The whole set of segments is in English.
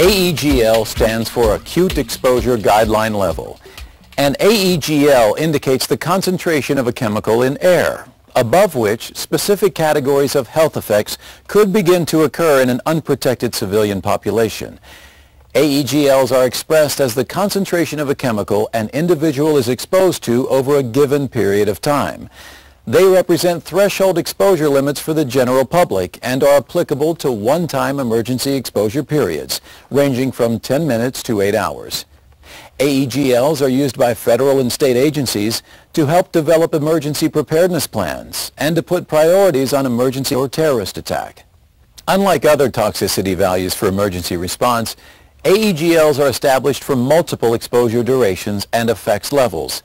AEGL stands for Acute Exposure Guideline Level, and AEGL indicates the concentration of a chemical in air, above which specific categories of health effects could begin to occur in an unprotected civilian population. AEGLs are expressed as the concentration of a chemical an individual is exposed to over a given period of time. They represent threshold exposure limits for the general public and are applicable to one-time emergency exposure periods, ranging from 10 minutes to 8 hours. AEGLs are used by federal and state agencies to help develop emergency preparedness plans and to put priorities on emergency or terrorist attack. Unlike other toxicity values for emergency response, AEGLs are established for multiple exposure durations and effects levels.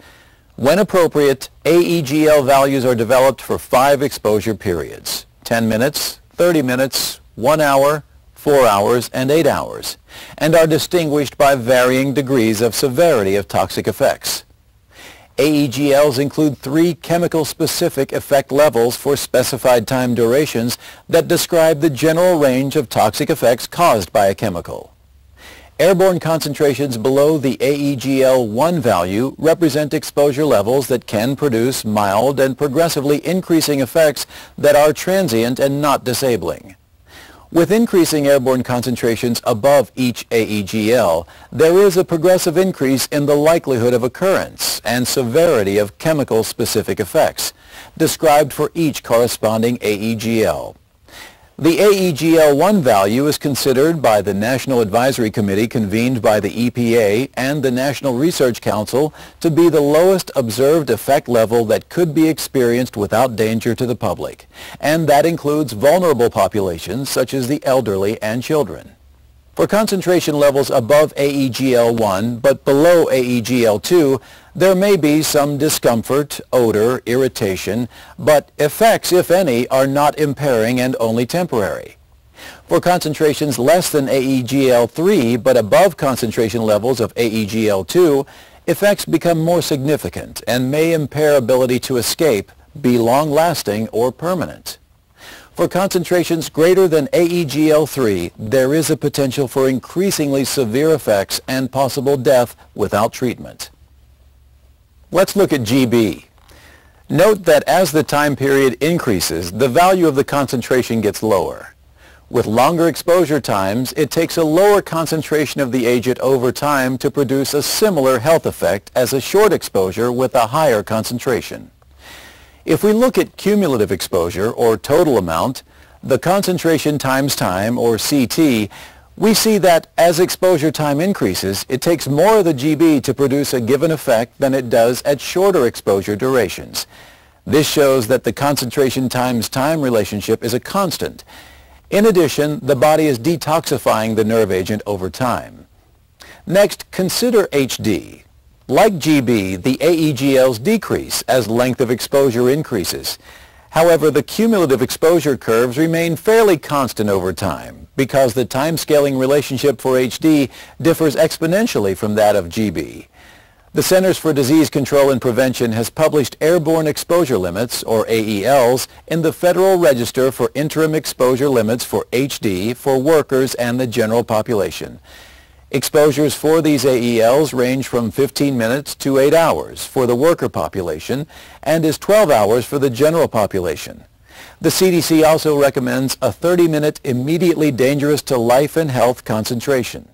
When appropriate, AEGL values are developed for five exposure periods, 10 minutes, 30 minutes, 1 hour, 4 hours, and 8 hours, and are distinguished by varying degrees of severity of toxic effects. AEGLs include three chemical-specific effect levels for specified time durations that describe the general range of toxic effects caused by a chemical. Airborne concentrations below the AEGL1 value represent exposure levels that can produce mild and progressively increasing effects that are transient and not disabling. With increasing airborne concentrations above each AEGL, there is a progressive increase in the likelihood of occurrence and severity of chemical-specific effects, described for each corresponding AEGL. The AEGL1 value is considered by the National Advisory Committee convened by the EPA and the National Research Council to be the lowest observed effect level that could be experienced without danger to the public, and that includes vulnerable populations such as the elderly and children. For concentration levels above AEGL1 but below AEGL2, there may be some discomfort, odor, irritation, but effects, if any, are not impairing and only temporary. For concentrations less than AEGL3 but above concentration levels of AEGL2, effects become more significant and may impair ability to escape, be long-lasting or permanent. For concentrations greater than AEGL3, there is a potential for increasingly severe effects and possible death without treatment. Let's look at GB. Note that as the time period increases, the value of the concentration gets lower. With longer exposure times, it takes a lower concentration of the agent over time to produce a similar health effect as a short exposure with a higher concentration. If we look at cumulative exposure, or total amount, the concentration times time, or CT, we see that as exposure time increases, it takes more of the GB to produce a given effect than it does at shorter exposure durations. This shows that the concentration times time relationship is a constant. In addition, the body is detoxifying the nerve agent over time. Next, consider HD. Like GB, the AEGLs decrease as length of exposure increases. However, the cumulative exposure curves remain fairly constant over time because the time-scaling relationship for HD differs exponentially from that of GB. The Centers for Disease Control and Prevention has published airborne exposure limits, or AELs, in the Federal Register for Interim Exposure Limits for HD for workers and the general population. Exposures for these AELs range from 15 minutes to 8 hours for the worker population and is 12 hours for the general population. The CDC also recommends a 30-minute immediately dangerous to life and health concentration.